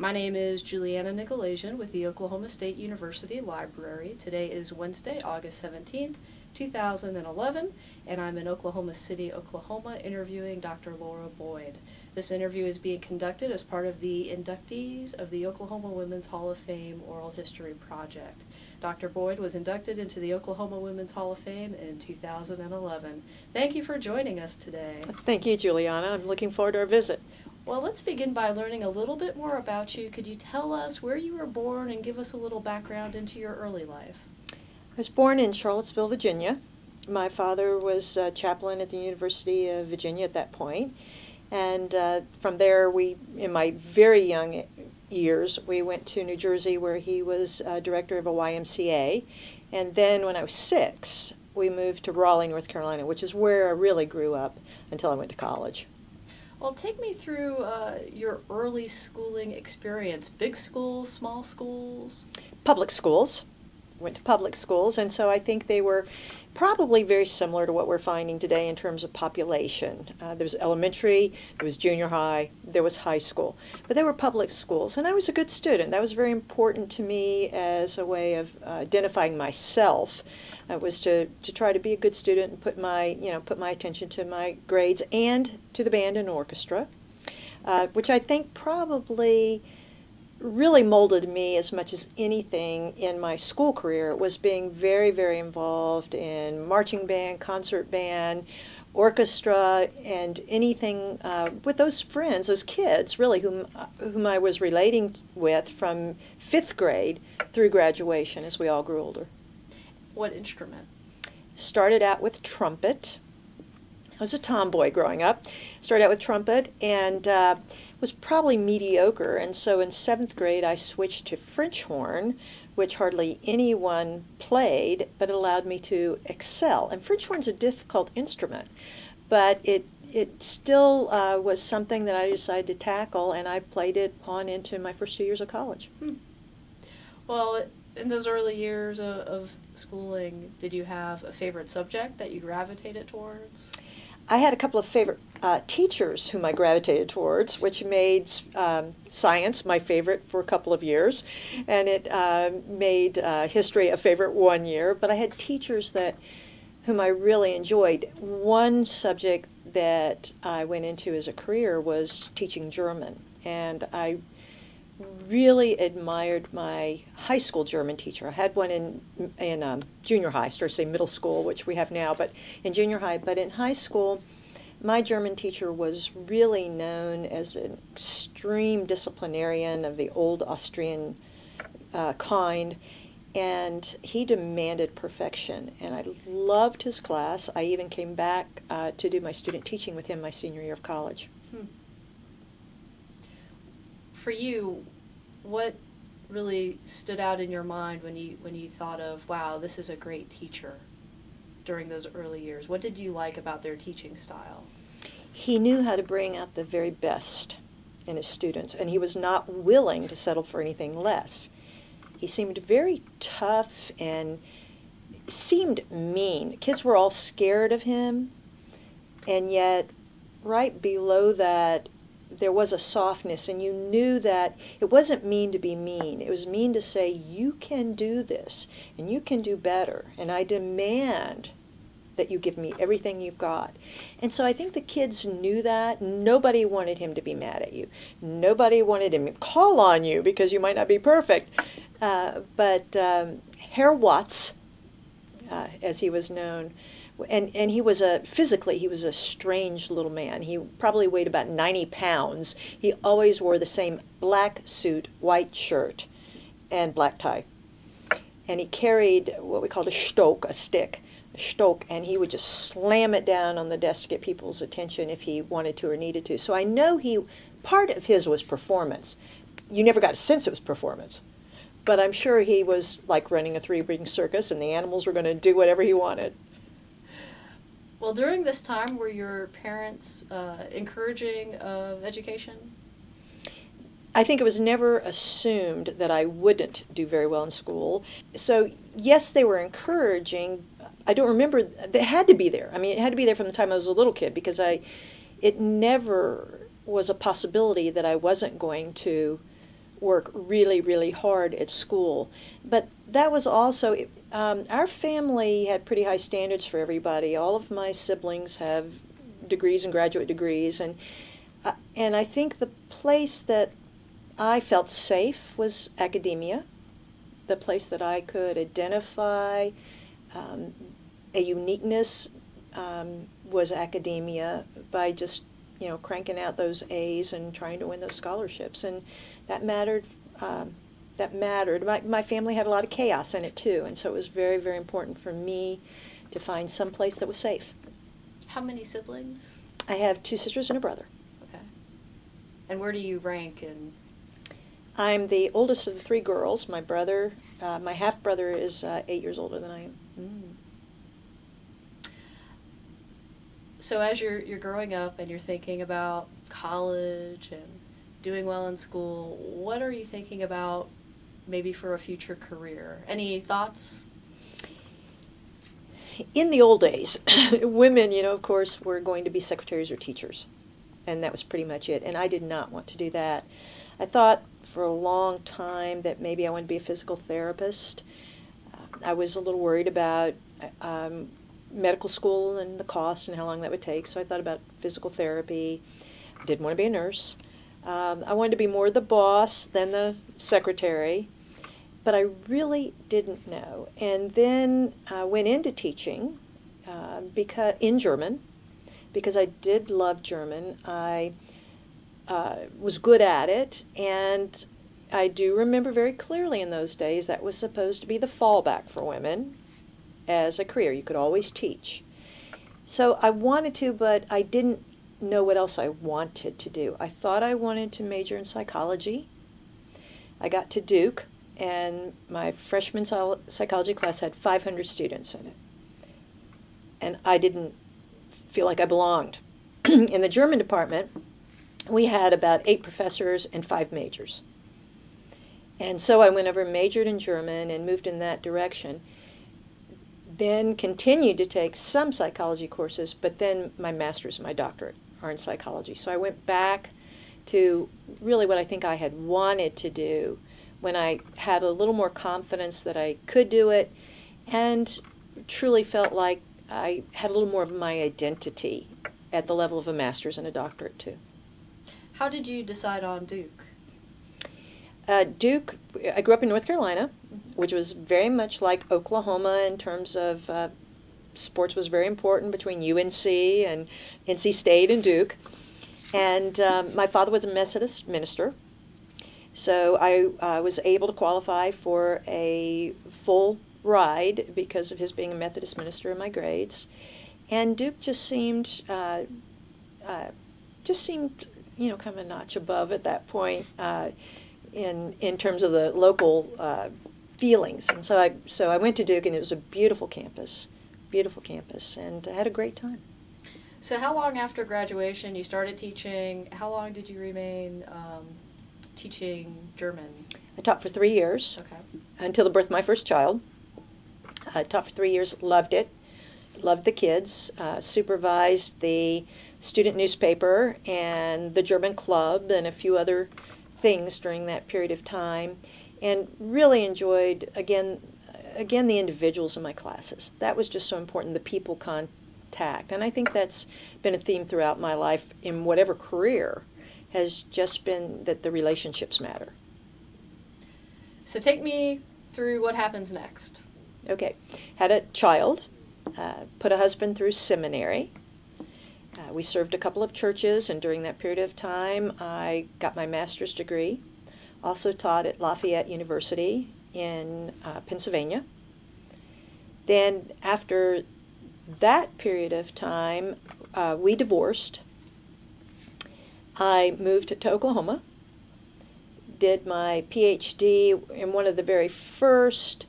My name is Juliana Nykolaiszyn with the Oklahoma State University Library. Today is Wednesday, August 17th, 2011, and I'm in Oklahoma City, Oklahoma, interviewing Dr. Laura Boyd. This interview is being conducted as part of the inductees of the Oklahoma Women's Hall of Fame Oral History Project. Dr. Boyd was inducted into the Oklahoma Women's Hall of Fame in 2011. Thank you for joining us today. Thank you, Juliana. I'm looking forward to our visit. Well, let's begin by learning a little bit more about you. Could you tell us where you were born and give us a little background into your early life? I was born in Charlottesville, Virginia. My father was a chaplain at the University of Virginia at that point. And uh, from there, we, in my very young years, we went to New Jersey where he was uh, director of a YMCA. And then when I was six, we moved to Raleigh, North Carolina, which is where I really grew up until I went to college. Well, take me through uh, your early schooling experience. Big schools, small schools? Public schools. Went to public schools, and so I think they were probably very similar to what we're finding today in terms of population. Uh, there was elementary, there was junior high, there was high school, but they were public schools, and I was a good student. That was very important to me as a way of uh, identifying myself. It was to, to try to be a good student and put my, you know, put my attention to my grades and to the band and orchestra, uh, which I think probably really molded me as much as anything in my school career was being very, very involved in marching band, concert band, orchestra, and anything uh, with those friends, those kids, really, whom, whom I was relating with from fifth grade through graduation as we all grew older. What instrument? Started out with trumpet. I was a tomboy growing up. Started out with trumpet and uh, was probably mediocre. And so in seventh grade, I switched to French horn, which hardly anyone played, but allowed me to excel. And French horn's a difficult instrument, but it it still uh, was something that I decided to tackle, and I played it on into my first two years of college. Hmm. Well, in those early years of, of schooling, did you have a favorite subject that you gravitated towards? I had a couple of favorite uh, teachers whom I gravitated towards, which made um, science my favorite for a couple of years, and it uh, made uh, history a favorite one year. But I had teachers that whom I really enjoyed. One subject that I went into as a career was teaching German, and I really admired my high school German teacher. I had one in in um, junior high, started say middle school, which we have now, but in junior high. But in high school, my German teacher was really known as an extreme disciplinarian of the old Austrian uh, kind, and he demanded perfection. And I loved his class. I even came back uh, to do my student teaching with him my senior year of college. For you, what really stood out in your mind when you when you thought of, wow, this is a great teacher during those early years? What did you like about their teaching style? He knew how to bring out the very best in his students, and he was not willing to settle for anything less. He seemed very tough and seemed mean. Kids were all scared of him, and yet, right below that there was a softness and you knew that it wasn't mean to be mean. It was mean to say, you can do this and you can do better. And I demand that you give me everything you've got. And so I think the kids knew that. Nobody wanted him to be mad at you. Nobody wanted him to call on you because you might not be perfect. Uh, but um, Herr Watts, uh, as he was known, and and he was a physically he was a strange little man. He probably weighed about 90 pounds. He always wore the same black suit, white shirt, and black tie. And he carried what we called a stoke, a stick, a stoke, and he would just slam it down on the desk to get people's attention if he wanted to or needed to. So I know he part of his was performance. You never got a sense it was performance. But I'm sure he was like running a three ring circus and the animals were going to do whatever he wanted. Well, during this time, were your parents uh, encouraging of education? I think it was never assumed that I wouldn't do very well in school. So, yes, they were encouraging. I don't remember, they had to be there. I mean, it had to be there from the time I was a little kid because I, it never was a possibility that I wasn't going to work really, really hard at school. But that was also, um, our family had pretty high standards for everybody. All of my siblings have degrees and graduate degrees, and uh, and I think the place that I felt safe was academia, the place that I could identify um, a uniqueness um, was academia by just you know cranking out those A's and trying to win those scholarships, and that mattered. Um, that mattered. My, my family had a lot of chaos in it too, and so it was very, very important for me to find some place that was safe. How many siblings? I have two sisters and a brother. Okay. And where do you rank in? I'm the oldest of the three girls. My brother, uh, my half brother, is uh, eight years older than I am. Mm. So as you're you're growing up and you're thinking about college and doing well in school, what are you thinking about maybe for a future career? Any thoughts? In the old days, women, you know, of course, were going to be secretaries or teachers. And that was pretty much it. And I did not want to do that. I thought for a long time that maybe I wanted to be a physical therapist. Uh, I was a little worried about um, medical school and the cost and how long that would take. So I thought about physical therapy. Didn't want to be a nurse. Um, I wanted to be more the boss than the secretary but I really didn't know. And then I went into teaching uh, because in German because I did love German. I uh, was good at it, and I do remember very clearly in those days that was supposed to be the fallback for women as a career. You could always teach. So I wanted to, but I didn't know what else I wanted to do. I thought I wanted to major in psychology. I got to Duke and my freshman psychology class had 500 students in it. And I didn't feel like I belonged. in the German department, we had about eight professors and five majors. And so I went over majored in German and moved in that direction. Then continued to take some psychology courses, but then my master's and my doctorate are in psychology. So I went back to really what I think I had wanted to do when I had a little more confidence that I could do it and truly felt like I had a little more of my identity at the level of a master's and a doctorate too. How did you decide on Duke? Uh, Duke, I grew up in North Carolina, which was very much like Oklahoma in terms of uh, sports was very important between UNC and NC State and Duke. And um, my father was a Methodist minister, so I uh, was able to qualify for a full ride because of his being a Methodist minister in my grades. And Duke just seemed, uh, uh, just seemed, you know, kind of a notch above at that point uh, in in terms of the local uh, feelings. And so I so I went to Duke, and it was a beautiful campus, beautiful campus, and I had a great time. So how long after graduation you started teaching? How long did you remain? Um, teaching German? I taught for three years Okay. until the birth of my first child. I taught for three years, loved it, loved the kids, uh, supervised the student newspaper and the German club and a few other things during that period of time, and really enjoyed again, again the individuals in my classes. That was just so important, the people contact, and I think that's been a theme throughout my life in whatever career has just been that the relationships matter. So take me through what happens next. Okay. Had a child, uh, put a husband through seminary. Uh, we served a couple of churches, and during that period of time, I got my master's degree. Also taught at Lafayette University in uh, Pennsylvania. Then, after that period of time, uh, we divorced I moved to Oklahoma, did my PhD in one of the very first,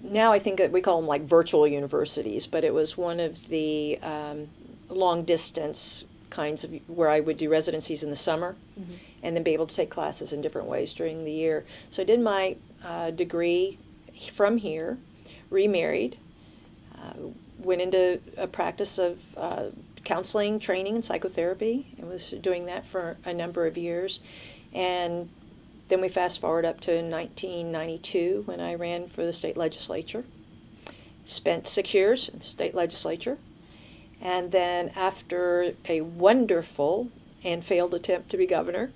now I think we call them like virtual universities, but it was one of the um, long distance kinds of where I would do residencies in the summer mm-hmm. and then be able to take classes in different ways during the year. So I did my uh, degree from here, remarried, uh, went into a practice of uh, counseling, training, and psychotherapy. I was doing that for a number of years, and then we fast forward up to 1992 when I ran for the state legislature. Spent six years in the state legislature. And then after a wonderful and failed attempt to be governor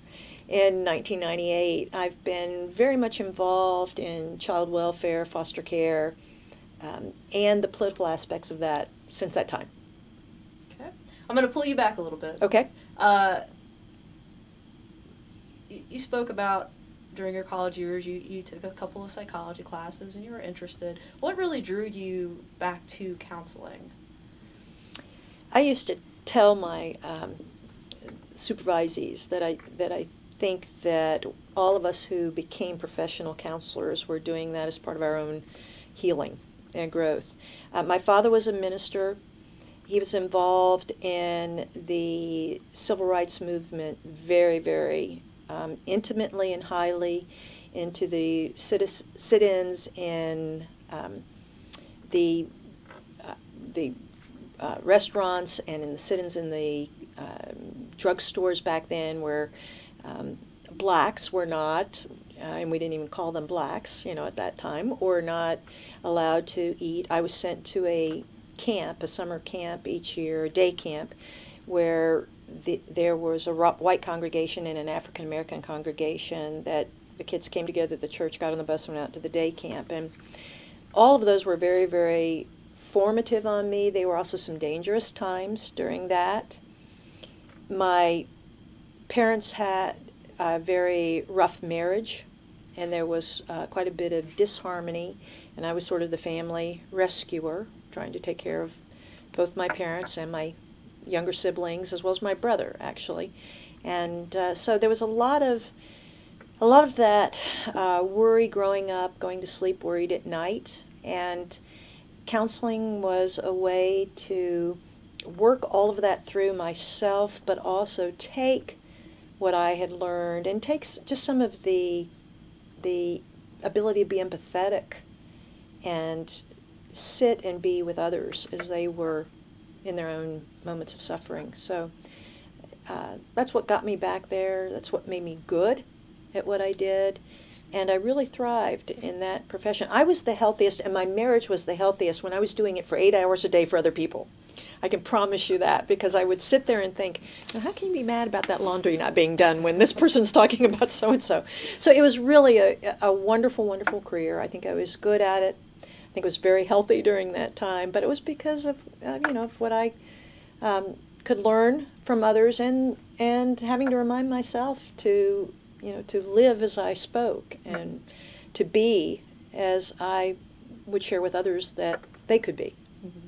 in 1998, I've been very much involved in child welfare, foster care, um, and the political aspects of that since that time. Okay. I'm going to pull you back a little bit. Okay. Uh, you, you spoke about during your college years, you, you took a couple of psychology classes and you were interested. What really drew you back to counseling? I used to tell my um, supervisees that I that I think that all of us who became professional counselors were doing that as part of our own healing and growth. Uh, my father was a minister. He was involved in the civil rights movement very, very um, intimately and highly into the sit-ins in um, the uh, the uh, restaurants and in the sit-ins in the um, drugstores back then, where um, blacks were not, uh, and we didn't even call them blacks, you know, at that time, or not allowed to eat. I was sent to a camp, a summer camp each year, a day camp, where the, there was a white congregation and an African American congregation that the kids came together. The church got on the bus and went out to the day camp, and all of those were very, very formative on me. They were also some dangerous times during that. My parents had a very rough marriage, and there was uh, quite a bit of disharmony, and I was sort of the family rescuer, trying to take care of both my parents and my younger siblings, as well as my brother, actually. And uh, so there was a lot of a lot of that uh, worry growing up, going to sleep worried at night, and counseling was a way to work all of that through myself, but also take what I had learned and take just some of the the ability to be empathetic and sit and be with others as they were in their own moments of suffering. So uh, that's what got me back there. That's what made me good at what I did. And I really thrived in that profession. I was the healthiest, and my marriage was the healthiest when I was doing it for eight hours a day for other people. I can promise you that because I would sit there and think, how can you be mad about that laundry not being done when this person's talking about so and so? So it was really a, a wonderful, wonderful career. I think I was good at it. I think I was very healthy during that time, but it was because of uh, you know of what I um, could learn from others and and having to remind myself to you know to live as I spoke and to be as I would share with others that they could be. Mm-hmm.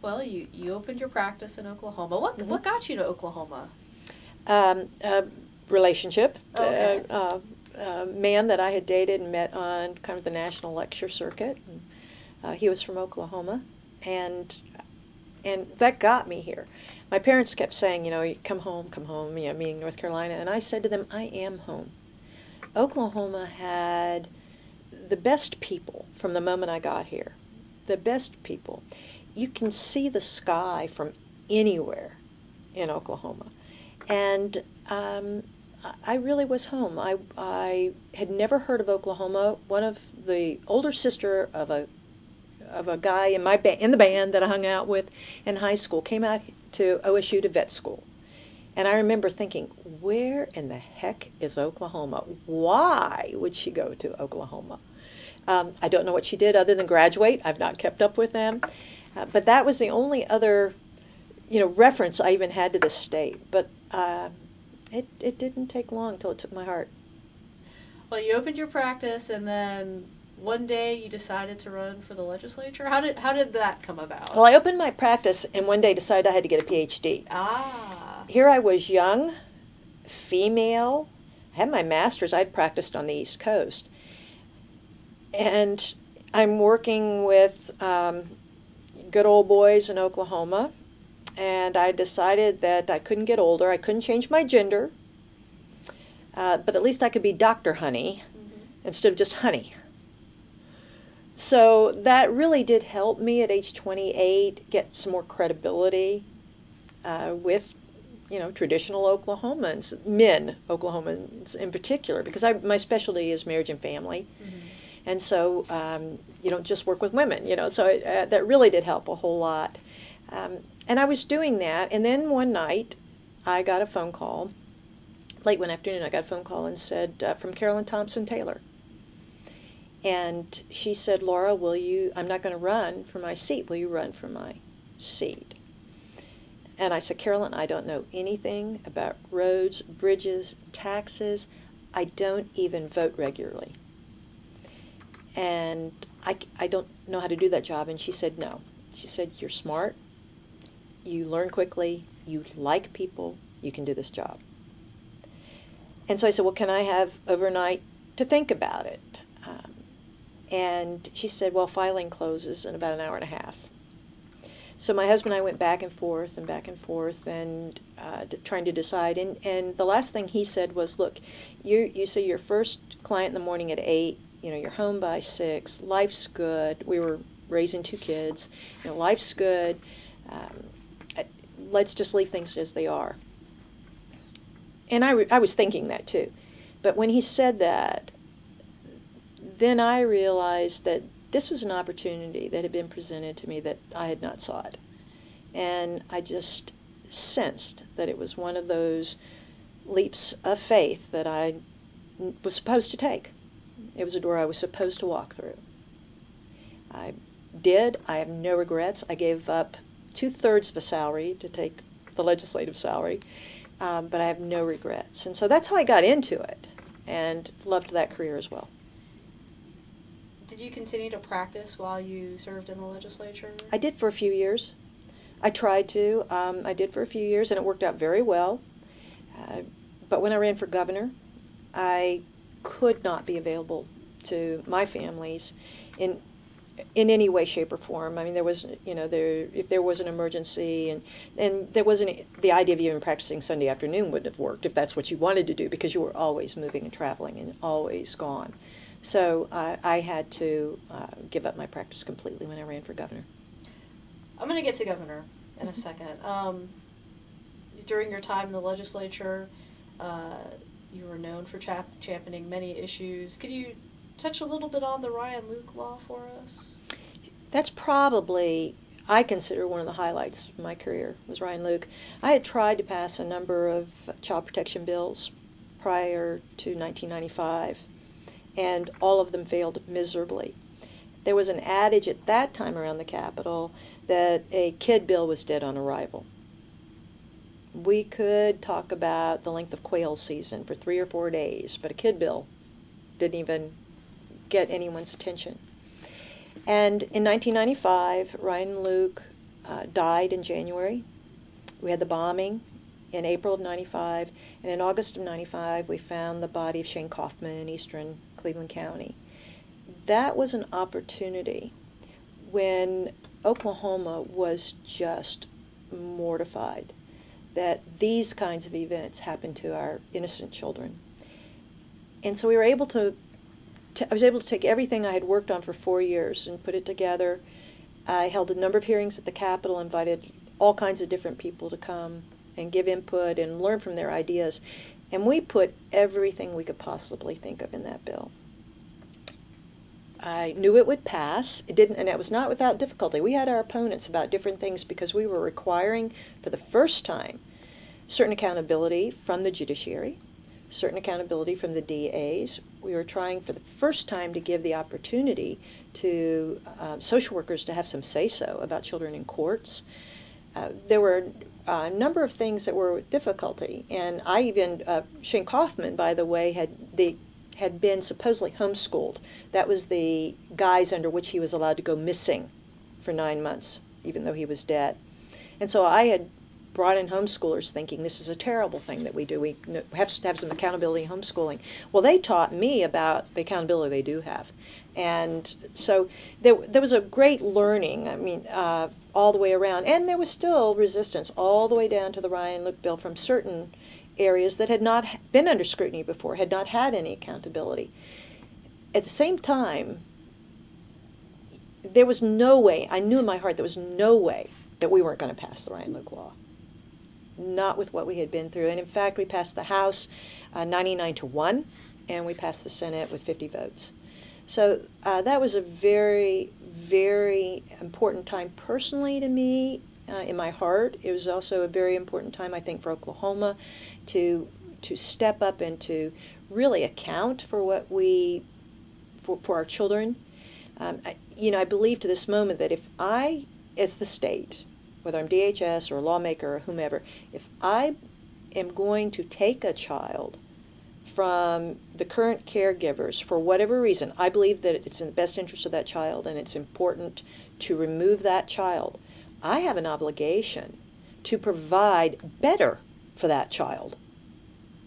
Well, you, you opened your practice in Oklahoma. What mm-hmm. what got you to Oklahoma? Um, relationship. Okay. Uh, uh, man that I had dated and met on kind of the national lecture circuit. And, uh, he was from Oklahoma, and and that got me here. My parents kept saying, you know, come home, come home, you know, meaning North Carolina, and I said to them, I am home. Oklahoma had the best people from the moment I got here. The best people. You can see the sky from anywhere in Oklahoma. And um, I really was home. I, I had never heard of Oklahoma. One of the older sister of a of a guy in my ba- in the band that I hung out with in high school came out to OSU to vet school. And I remember thinking, where in the heck is Oklahoma? Why would she go to Oklahoma? Um, I don't know what she did other than graduate. I've not kept up with them. Uh, but that was the only other, you know, reference I even had to the state. But uh, it, it didn't take long till it took my heart. Well, you opened your practice, and then one day you decided to run for the legislature. How did how did that come about? Well, I opened my practice, and one day decided I had to get a PhD. Ah. Here I was, young, female, I had my master's. I'd practiced on the East Coast, and I'm working with um, good old boys in Oklahoma and I decided that I couldn't get older. I couldn't change my gender, uh, but at least I could be Dr. Honey mm-hmm. instead of just Honey. So that really did help me at age 28 get some more credibility uh, with, you know, traditional Oklahomans, men Oklahomans in particular, because I, my specialty is marriage and family. Mm-hmm. And so um, you don't just work with women, you know, so it, uh, that really did help a whole lot. Um, and I was doing that, and then one night I got a phone call, late one afternoon, I got a phone call and said, uh, from Carolyn Thompson Taylor. And she said, Laura, will you, I'm not going to run for my seat, will you run for my seat? And I said, Carolyn, I don't know anything about roads, bridges, taxes. I don't even vote regularly. And I, I don't know how to do that job. And she said, no. She said, you're smart, you learn quickly, you like people, you can do this job. And so I said, well, can I have overnight to think about it? And she said, well, filing closes in about an hour and a half. So my husband and I went back and forth and back and forth and uh, trying to decide. And, and the last thing he said was, look, you, you see your first client in the morning at 8, you know, you're home by 6, life's good. We were raising two kids. You know, life's good. Um, let's just leave things as they are. And I, I was thinking that too. But when he said that, then I realized that this was an opportunity that had been presented to me that I had not sought. And I just sensed that it was one of those leaps of faith that I was supposed to take. It was a door I was supposed to walk through. I did. I have no regrets. I gave up two thirds of a salary to take the legislative salary, um, but I have no regrets. And so that's how I got into it and loved that career as well. Did you continue to practice while you served in the legislature? I did for a few years. I tried to. Um, I did for a few years, and it worked out very well. Uh, but when I ran for governor, I could not be available to my families in in any way, shape, or form. I mean, there was, you know, there if there was an emergency, and and there wasn't the idea of even practicing Sunday afternoon wouldn't have worked if that's what you wanted to do because you were always moving and traveling and always gone. So uh, I had to uh, give up my practice completely when I ran for governor. I'm going to get to governor in a second. Um, during your time in the legislature, uh, you were known for chap- championing many issues. Could you touch a little bit on the Ryan Luke law for us? That's probably I consider one of the highlights of my career was Ryan Luke. I had tried to pass a number of child protection bills prior to 1995, and all of them failed miserably. There was an adage at that time around the Capitol that a kid bill was dead on arrival. We could talk about the length of quail season for three or four days, but a kid bill didn't even get anyone's attention. And in 1995, Ryan Luke uh, died in January. We had the bombing in April of 95, and in August of 95, we found the body of Shane Kaufman in eastern Cleveland County. That was an opportunity when Oklahoma was just mortified that these kinds of events happened to our innocent children. And so we were able to—I was able to take everything I had worked on for four years and put it together. I held a number of hearings at the Capitol, invited all kinds of different people to come and give input and learn from their ideas. And we put everything we could possibly think of in that bill. I knew it would pass. It didn't, and it was not without difficulty. We had our opponents about different things because we were requiring, for the first time, certain accountability from the judiciary, certain accountability from the DAs. We were trying for the first time to give the opportunity to um, social workers to have some say so about children in courts. Uh, there were a number of things that were difficulty, and I even uh, Shane Kaufman, by the way, had the had been supposedly homeschooled. That was the guise under which he was allowed to go missing for nine months, even though he was dead. And so I had brought in homeschoolers thinking this is a terrible thing that we do. We have to have some accountability in homeschooling. Well, they taught me about the accountability they do have. And so there, there was a great learning, I mean, uh, all the way around. And there was still resistance all the way down to the Ryan Luke bill from certain areas that had not been under scrutiny before, had not had any accountability. At the same time, there was no way, I knew in my heart there was no way that we weren't going to pass the Ryan Luke law not with what we had been through. And in fact, we passed the House uh, 99 to 1, and we passed the Senate with 50 votes. So uh, that was a very, very important time personally to me uh, in my heart. It was also a very important time, I think, for Oklahoma to to step up and to really account for what we for, for our children. Um, I, you know, I believe to this moment that if I, as the state, whether I'm DHS or a lawmaker or whomever, if I am going to take a child from the current caregivers for whatever reason, I believe that it's in the best interest of that child and it's important to remove that child. I have an obligation to provide better for that child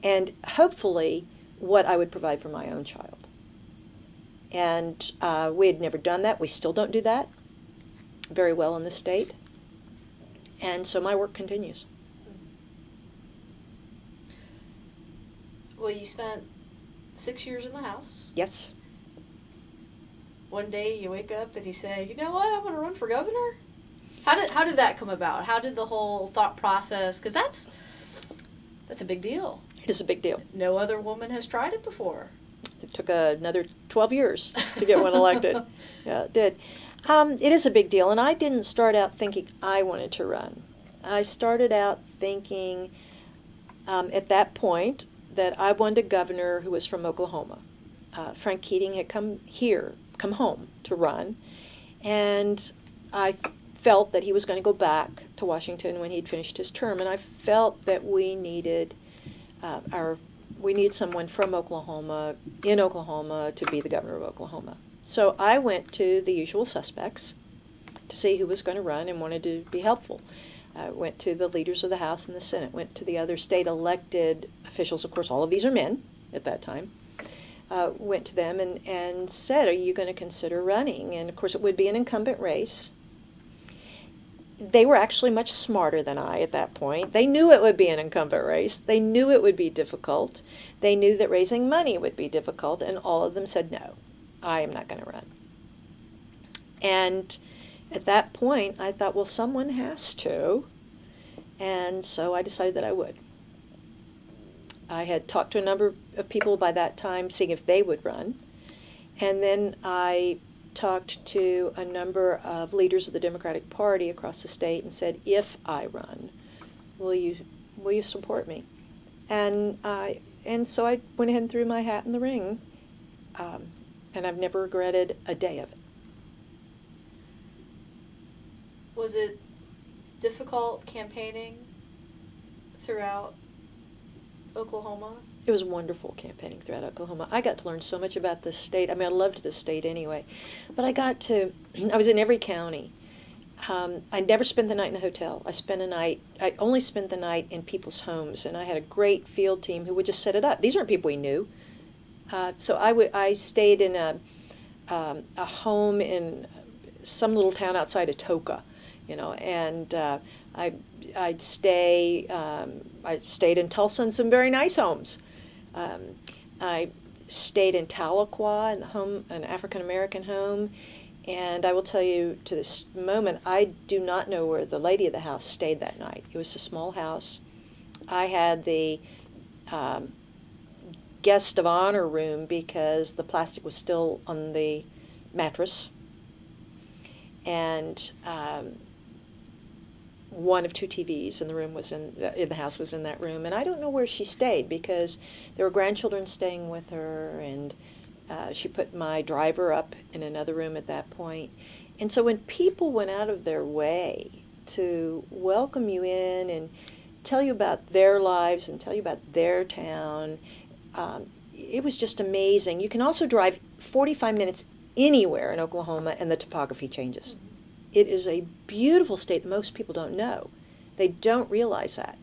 and hopefully what I would provide for my own child. And uh, we had never done that. We still don't do that very well in the state. And so my work continues. Well, you spent six years in the House. Yes. One day you wake up and you say, you know what, I'm going to run for governor? How did, how did that come about? How did the whole thought process, because that's, that's a big deal. It is a big deal. No other woman has tried it before. It took another 12 years to get one elected. yeah, it did. Um, it is a big deal, and I didn't start out thinking I wanted to run. I started out thinking um, at that point that I wanted a governor who was from Oklahoma. Uh, Frank Keating had come here, come home to run, and I felt that he was going to go back to Washington when he'd finished his term, and I felt that we needed uh, our we need someone from Oklahoma in Oklahoma to be the governor of Oklahoma. So I went to the usual suspects to see who was going to run and wanted to be helpful. I went to the leaders of the House and the Senate, went to the other state elected officials. Of course, all of these are men at that time. Uh, went to them and, and said, Are you going to consider running? And of course, it would be an incumbent race they were actually much smarter than I at that point. They knew it would be an incumbent race. They knew it would be difficult. They knew that raising money would be difficult, and all of them said, No, I am not going to run. And at that point, I thought, Well, someone has to. And so I decided that I would. I had talked to a number of people by that time, seeing if they would run. And then I talked to a number of leaders of the Democratic Party across the state and said, if I run, will you, will you support me? And, I, and so I went ahead and threw my hat in the ring, um, and I've never regretted a day of it. Was it difficult campaigning throughout Oklahoma? it was wonderful campaigning throughout Oklahoma. I got to learn so much about this state. I mean, I loved this state anyway. But I got to, I was in every county. Um, I never spent the night in a hotel. I spent a night, I only spent the night in people's homes. And I had a great field team who would just set it up. These aren't people we knew. Uh, so I, w- I stayed in a, um, a home in some little town outside of Atoka, you know, and uh, I, I'd stay, um, I stayed in Tulsa in some very nice homes. Um, I stayed in Tahlequah in the home, an African American home, and I will tell you to this moment, I do not know where the lady of the house stayed that night. It was a small house. I had the um, guest of honor room because the plastic was still on the mattress. And um, one of two TVs in the room was in, in the house was in that room, and I don't know where she stayed because there were grandchildren staying with her, and uh, she put my driver up in another room at that point. And so when people went out of their way to welcome you in and tell you about their lives and tell you about their town, um, it was just amazing. You can also drive 45 minutes anywhere in Oklahoma, and the topography changes. It is a beautiful state that most people don't know. They don't realize that.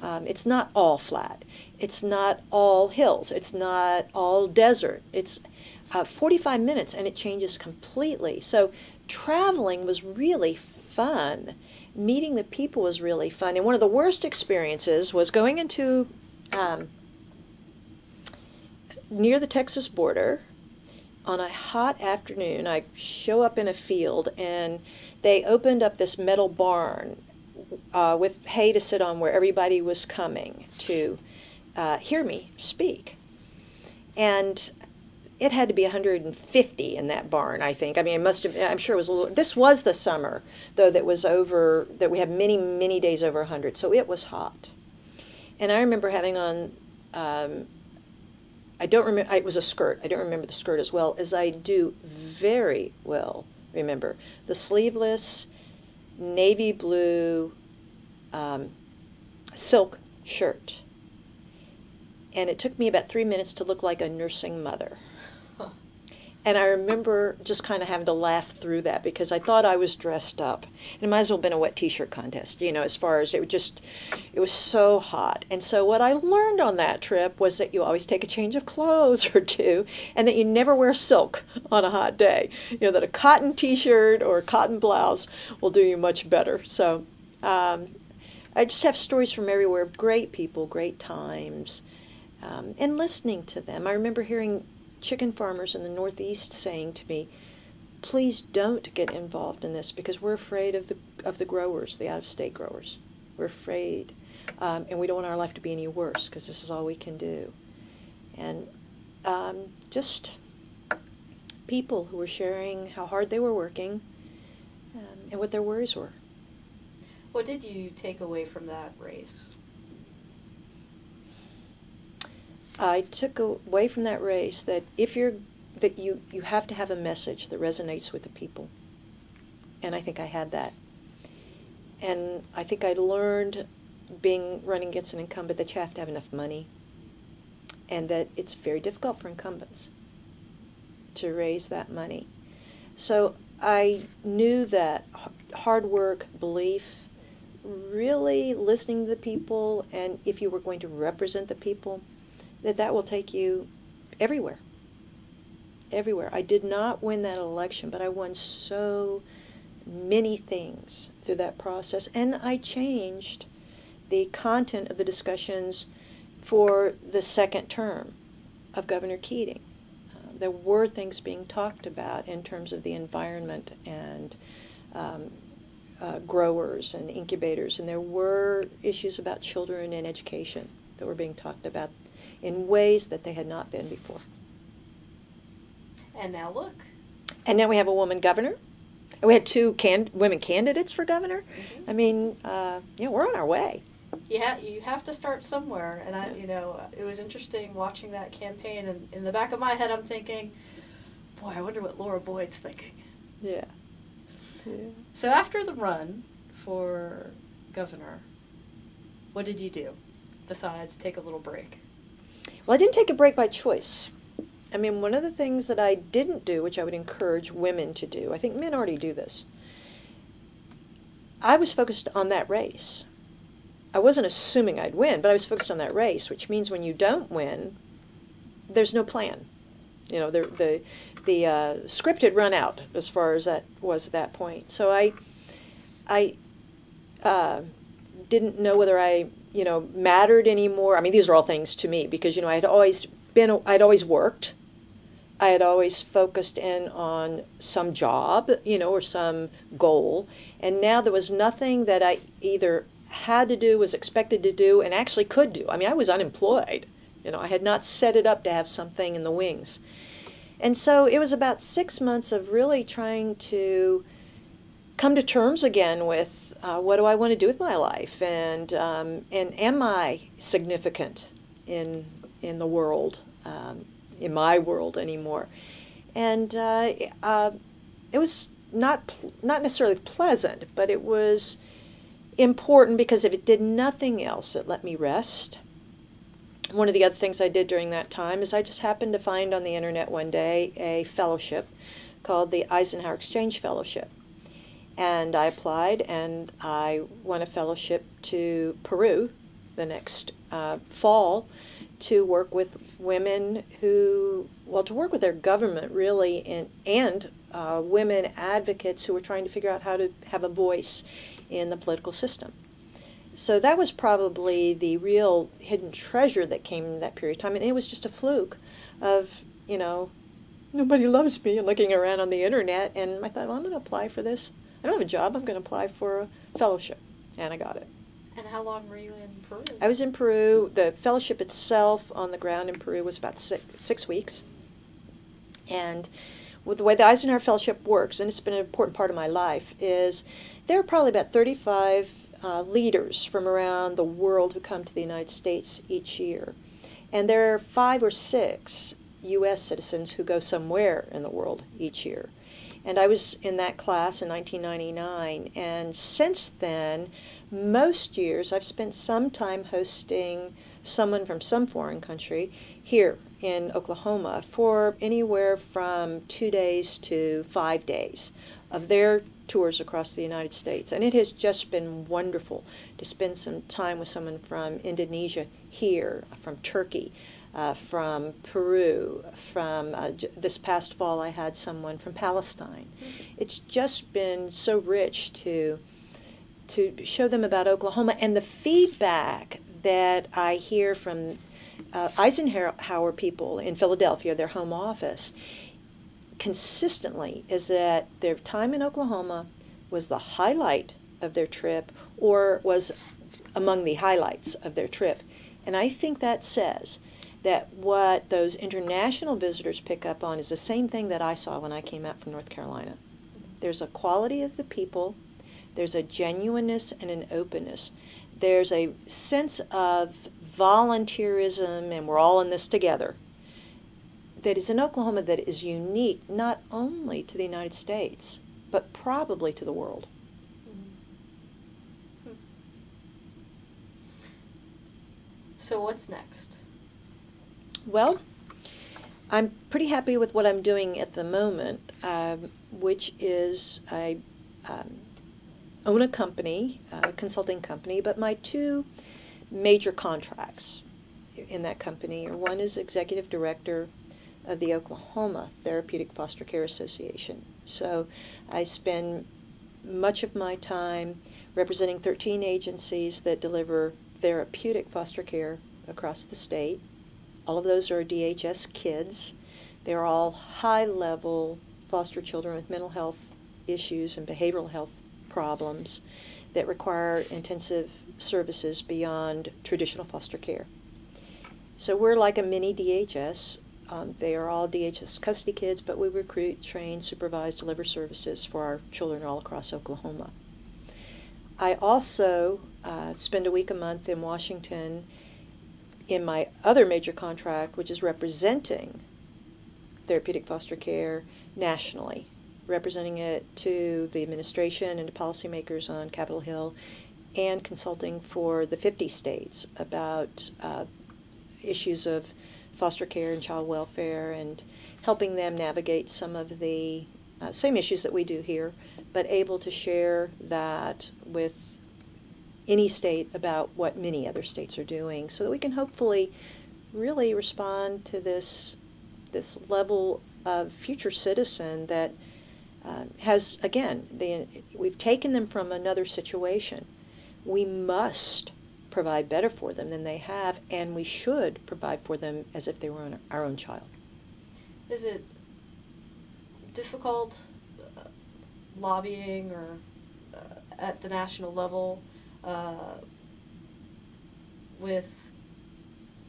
Um, it's not all flat. It's not all hills. It's not all desert. It's uh, 45 minutes and it changes completely. So traveling was really fun. Meeting the people was really fun. And one of the worst experiences was going into um, near the Texas border on a hot afternoon. I show up in a field and they opened up this metal barn uh, with hay to sit on where everybody was coming to uh, hear me speak. And it had to be 150 in that barn, I think. I mean, it must have, I'm sure it was a little, this was the summer, though, that was over, that we had many, many days over 100, so it was hot. And I remember having on, um, I don't remember, it was a skirt. I don't remember the skirt as well as I do very well remember. The sleeveless navy blue um, silk shirt. And it took me about three minutes to look like a nursing mother. And I remember just kind of having to laugh through that because I thought I was dressed up. It might as well have been a wet t-shirt contest, you know, as far as it was just, it was so hot. And so what I learned on that trip was that you always take a change of clothes or two and that you never wear silk on a hot day. You know, that a cotton t-shirt or a cotton blouse will do you much better. So um, I just have stories from everywhere of great people, great times, um, and listening to them. I remember hearing chicken farmers in the Northeast saying to me, please don't get involved in this because we're afraid of the, of the growers, the out-of-state growers. We're afraid, um, and we don't want our life to be any worse because this is all we can do. And um, just people who were sharing how hard they were working um, and what their worries were. What did you take away from that race? I took away from that race that if you're that you you have to have a message that resonates with the people. And I think I had that. And I think I learned being running against an incumbent that you have to have enough money and that it's very difficult for incumbents to raise that money. So I knew that hard work, belief, really listening to the people, and if you were going to represent the people, that that will take you everywhere. Everywhere. I did not win that election, but I won so many things through that process. And I changed the content of the discussions for the second term of Governor Keating. Uh, there were things being talked about in terms of the environment and um, uh, growers and incubators, and there were issues about children and education that were being talked about in ways that they had not been before. And now look. And now we have a woman governor. We had two can- women candidates for governor. Mm-hmm. I mean, uh, yeah, we're on our way. Yeah, you have to start somewhere. And I, you know, it was interesting watching that campaign. And in the back of my head, I'm thinking, boy, I wonder what Laura Boyd's thinking. Yeah. yeah. So after the run for governor, what did you do besides take a little break? Well, I didn't take a break by choice. I mean, one of the things that I didn't do, which I would encourage women to do, I think men already do this, I was focused on that race. I wasn't assuming I'd win, but I was focused on that race, which means when you don't win, there's no plan. You know, the the the uh, script had run out as far as that was at that point. So I I uh, didn't know whether I you know, mattered anymore. I mean, these are all things to me because, you know, I had always been, I'd always worked. I had always focused in on some job, you know, or some goal. And now there was nothing that I either had to do, was expected to do, and actually could do. I mean, I was unemployed. You know, I had not set it up to have something in the wings. And so it was about six months of really trying to come to terms again with uh, what do I want to do with my life, and um, and am I significant in in the world, um, in my world anymore? And uh, uh, it was not not necessarily pleasant, but it was important because if it did nothing else, it let me rest. One of the other things I did during that time is I just happened to find on the internet one day a fellowship called the Eisenhower Exchange Fellowship and I applied and I won a fellowship to Peru the next uh, fall to work with women who, well, to work with their government really, in, and uh, women advocates who were trying to figure out how to have a voice in the political system. So that was probably the real hidden treasure that came in that period of time, and it was just a fluke of, you know, nobody loves me, and looking around on the internet, and I thought, well, I'm going to apply for this. I don't have a job. I'm going to apply for a fellowship. and I got it. And how long were you in Peru? I was in Peru. The fellowship itself on the ground in Peru was about six, six weeks. And with the way the Eisenhower Fellowship works, and it's been an important part of my life, is there are probably about 35 uh, leaders from around the world who come to the United States each year. And there are five or six U.S. citizens who go somewhere in the world each year. And I was in that class in 1999. And since then, most years I've spent some time hosting someone from some foreign country here in Oklahoma for anywhere from two days to five days of their tours across the United States. And it has just been wonderful to spend some time with someone from Indonesia here, from Turkey, uh, from Peru, from uh, j- this past fall I had someone from Palestine. Mm-hmm. It's just been so rich to to show them about Oklahoma and the feedback that I hear from uh, Eisenhower people in Philadelphia, their home office, consistently is that their time in Oklahoma was the highlight of their trip or was among the highlights of their trip. And I think that says that what those international visitors pick up on is the same thing that I saw when I came out from North Carolina. There's a quality of the people, there's a genuineness and an openness, there's a sense of volunteerism, and we're all in this together, that is in Oklahoma that is unique not only to the United States, but probably to the world. Hmm. So what's next? Well, I'm pretty happy with what I'm doing at the moment, um, which is I um, own a company, a consulting company, but my two major contracts in that company are one is executive director of the Oklahoma Therapeutic Foster Care Association. So I spend much of my time representing 13 agencies that deliver therapeutic foster care across the state. All of those are DHS kids. They're all high level foster children with mental health issues and behavioral health problems that require intensive services beyond traditional foster care. So we're like a mini DHS. Um, they are all DHS custody kids, but we recruit, train, supervise, deliver services for our children all across Oklahoma. I also uh, spend a week a month in Washington in my other major contract, which is representing therapeutic foster care nationally, representing it to the administration and to policymakers on Capitol Hill, and consulting for the 50 states about uh, issues of foster care and child welfare and helping them navigate some of the uh, same issues that we do here, but able to share that with any state about what many other states are doing so that we can hopefully really respond to this this level of future citizen that uh, has again the, we've taken them from another situation. We must provide better for them than they have and we should provide for them as if they were our own child. Is it difficult uh, lobbying or uh, at the national level uh, with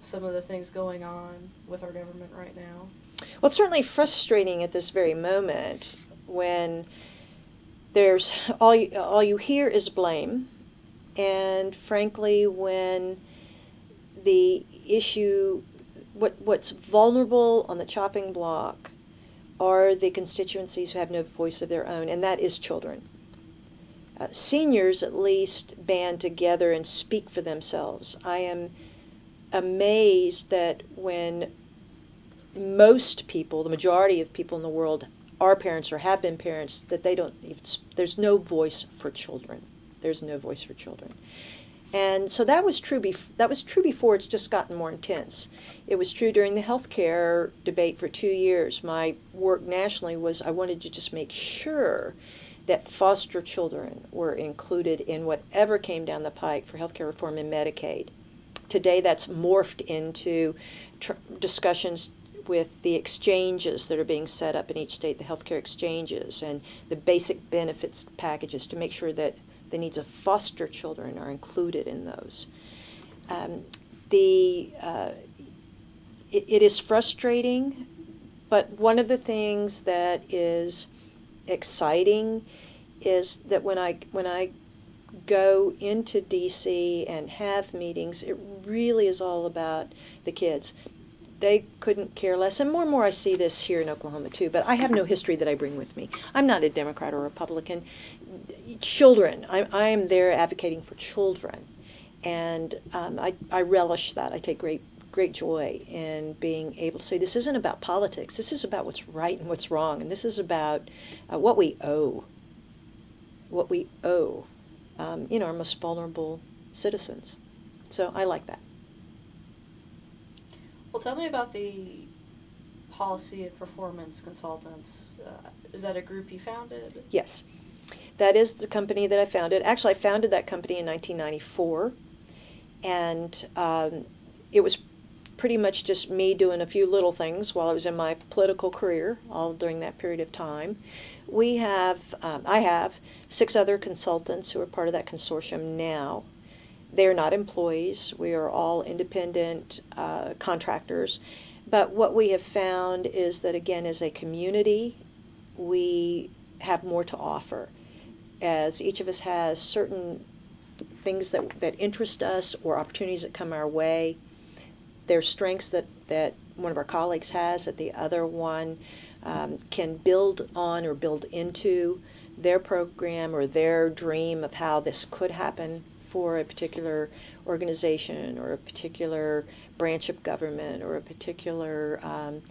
some of the things going on with our government right now? Well, it's certainly frustrating at this very moment when there's all you, all you hear is blame, and frankly, when the issue, what what's vulnerable on the chopping block, are the constituencies who have no voice of their own, and that is children. Uh, seniors at least band together and speak for themselves. I am amazed that when most people, the majority of people in the world, are parents or have been parents, that they don't, even, there's no voice for children. There's no voice for children. And so that was true. Bef- that was true before. It's just gotten more intense. It was true during the health care debate for two years. My work nationally was I wanted to just make sure that foster children were included in whatever came down the pike for healthcare reform and Medicaid. Today, that's morphed into tr- discussions with the exchanges that are being set up in each state, the healthcare exchanges, and the basic benefits packages to make sure that The needs of foster children are included in those. Um, the uh, it, it is frustrating, but one of the things that is exciting is that when I when I go into DC and have meetings, it really is all about the kids. They couldn't care less, and more and more I see this here in Oklahoma too. But I have no history that I bring with me. I'm not a Democrat or Republican. Children, I, I am there advocating for children, and um, I, I relish that. I take great great joy in being able to say this isn't about politics. This is about what's right and what's wrong, and this is about uh, what we owe. What we owe, um, you know, our most vulnerable citizens. So I like that. Well, tell me about the Policy and Performance Consultants. Uh, is that a group you founded? Yes. That is the company that I founded. Actually, I founded that company in 1994, and um, it was pretty much just me doing a few little things while I was in my political career, all during that period of time. We have, um, I have six other consultants who are part of that consortium now. They are not employees. We are all independent uh, contractors. But what we have found is that, again, as a community, we have more to offer. As each of us has certain things that, that interest us or opportunities that come our way, there are strengths that, that one of our colleagues has that the other one um, can build on or build into their program or their dream of how this could happen for a particular organization or a particular branch of government or a particular um,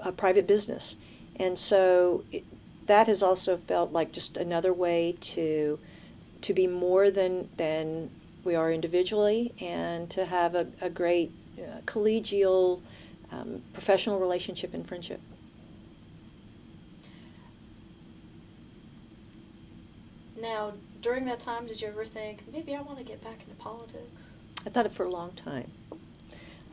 a private business. And so it, that has also felt like just another way to to be more than than we are individually and to have a, a great uh, collegial um, professional relationship and friendship. Now, during that time, did you ever think maybe I want to get back into politics? I thought it for a long time.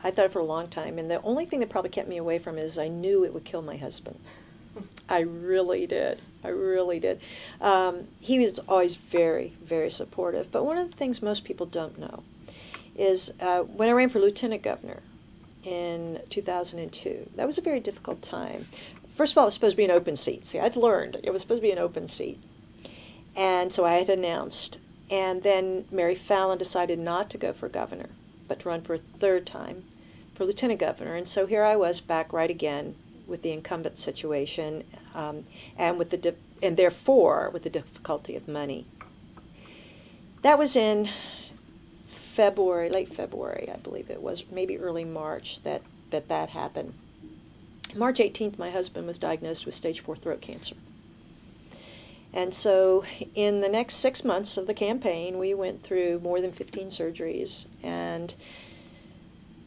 I thought it for a long time, and the only thing that probably kept me away from it is I knew it would kill my husband. I really did. I really did. Um, he was always very, very supportive. But one of the things most people don't know is uh, when I ran for lieutenant governor in 2002, that was a very difficult time. First of all, it was supposed to be an open seat. See, I'd learned it was supposed to be an open seat. And so I had announced. And then Mary Fallin decided not to go for governor, but to run for a third time for lieutenant governor. And so here I was back right again with the incumbent situation um, and with the and therefore with the difficulty of money. That was in February, late February, I believe it was, maybe early March that that, that happened. March 18th, my husband was diagnosed with stage four throat cancer. And so, in the next six months of the campaign, we went through more than 15 surgeries and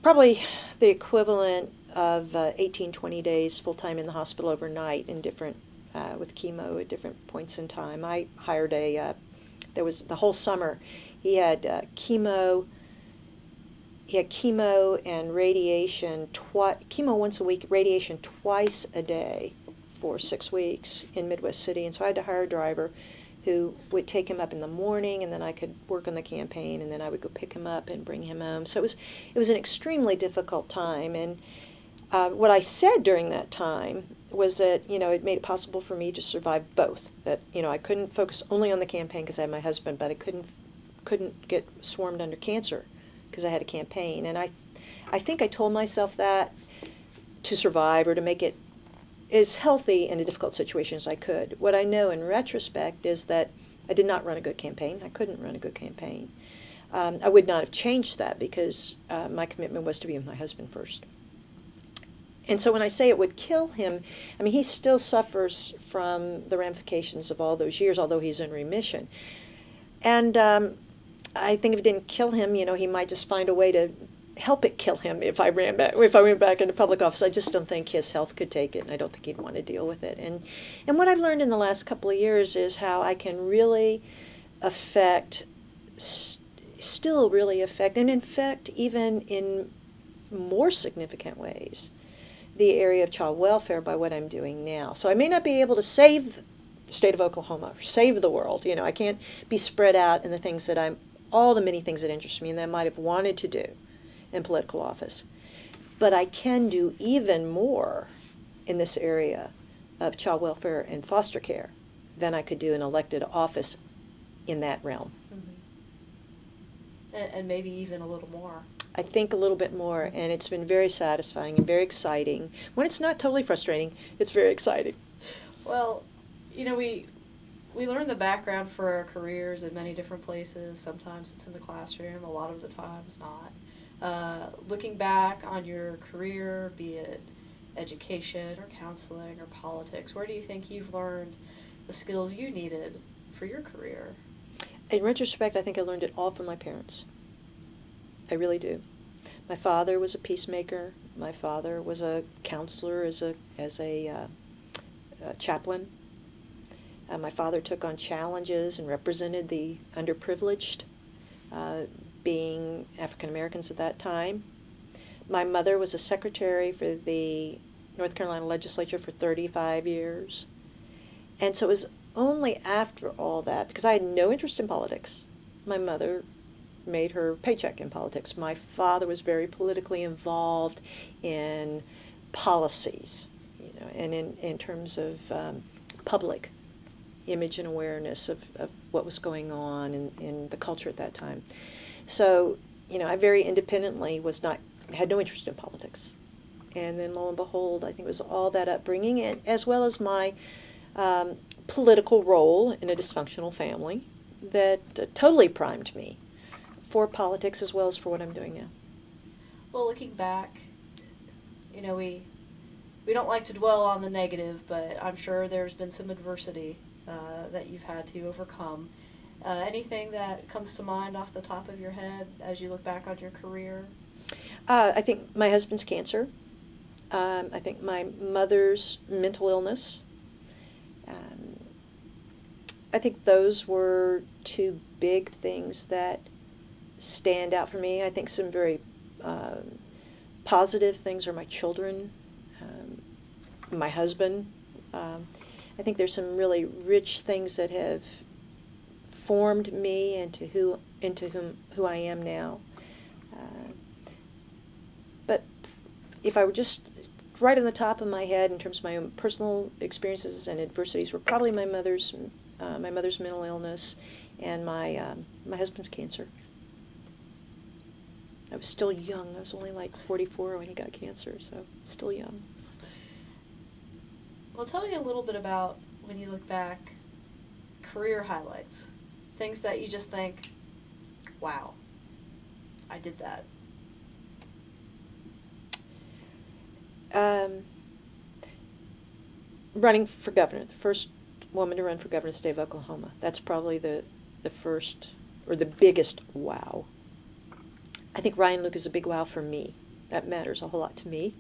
probably the equivalent of uh, 18, 20 days full time in the hospital overnight in different, uh, with chemo at different points in time. I hired a, uh, there was the whole summer, he had uh, chemo. He had chemo and radiation, chemo once a week, radiation twice a day for six weeks in Midwest City. And so I had to hire a driver who would take him up in the morning, and then I could work on the campaign, and then I would go pick him up and bring him home. So it was it was an extremely difficult time. And uh, what I said during that time was that you know it made it possible for me to survive both. That you know I couldn't focus only on the campaign because I had my husband, but I couldn't couldn't get swarmed under cancer because I had a campaign. And I I think I told myself that to survive or to make it as healthy in a difficult situation as I could. What I know in retrospect is that I did not run a good campaign. I couldn't run a good campaign. Um, I would not have changed that because uh, my commitment was to be with my husband first. And so when I say it would kill him, I mean, he still suffers from the ramifications of all those years, although he's in remission. And um, I think if it didn't kill him, you know, he might just find a way to help it kill him if I ran back if I went back into public office. I just don't think his health could take it, and I don't think he'd want to deal with it. And and what I've learned in the last couple of years is how I can really affect, st- still really affect, and in fact even in more significant ways, the area of child welfare by what I'm doing now. So I may not be able to save the state of Oklahoma, save the world. You know, I can't be spread out in the things that I'm, all the many things that interest me and that I might have wanted to do in political office. But I can do even more in this area of child welfare and foster care than I could do in elected office in that realm. Mm-hmm. And, and maybe even a little more. I think a little bit more, and it's been very satisfying and very exciting. When it's not totally frustrating, it's very exciting. Well, you know, we we learn the background for our careers in many different places. Sometimes it's in the classroom, a lot of the times not. Uh, looking back on your career, be it education or counseling or politics, where do you think you've learned the skills you needed for your career? In retrospect, I think I learned it all from my parents. I really do. My father was a peacemaker. My father was a counselor as a as a, uh, a chaplain. Uh, my father took on challenges and represented the underprivileged, uh, being African Americans at that time. My mother was a secretary for the North Carolina legislature for 35 years. And so it was only after all that, because I had no interest in politics, my mother made her paycheck in politics. My father was very politically involved in policies, you know, and in, in terms of um, public image and awareness of, of what was going on in, in the culture at that time. So, you know, I very independently was not, had no interest in politics. And then lo and behold, I think it was all that upbringing, and, as well as my um, political role in a dysfunctional family that uh, totally primed me for politics as well as for what I'm doing now. Well, looking back, you know, we we don't like to dwell on the negative, but I'm sure there's been some adversity uh, that you've had to overcome. Uh, anything that comes to mind off the top of your head as you look back on your career? Uh, I think my husband's cancer. Um, I think my mother's mental illness. Um, I think those were two big things that stand out for me. I think some very um, positive things are my children, um, my husband. I think there's some really rich things that have formed me into who into whom who I am now. Uh, but if I were just right on the top of my head in terms of my own personal experiences and adversities, were probably my mother's uh, my mother's mental illness and my um, my husband's cancer. I was still young. I was only like 44 when he got cancer, so still young. Well, tell me a little bit about when you look back, career highlights, things that you just think, wow, I did that. Um, running for governor, the first woman to run for governor of the state of Oklahoma. That's probably the, the first or the biggest wow. I think Ryan Luke is a big wow for me. That matters a whole lot to me.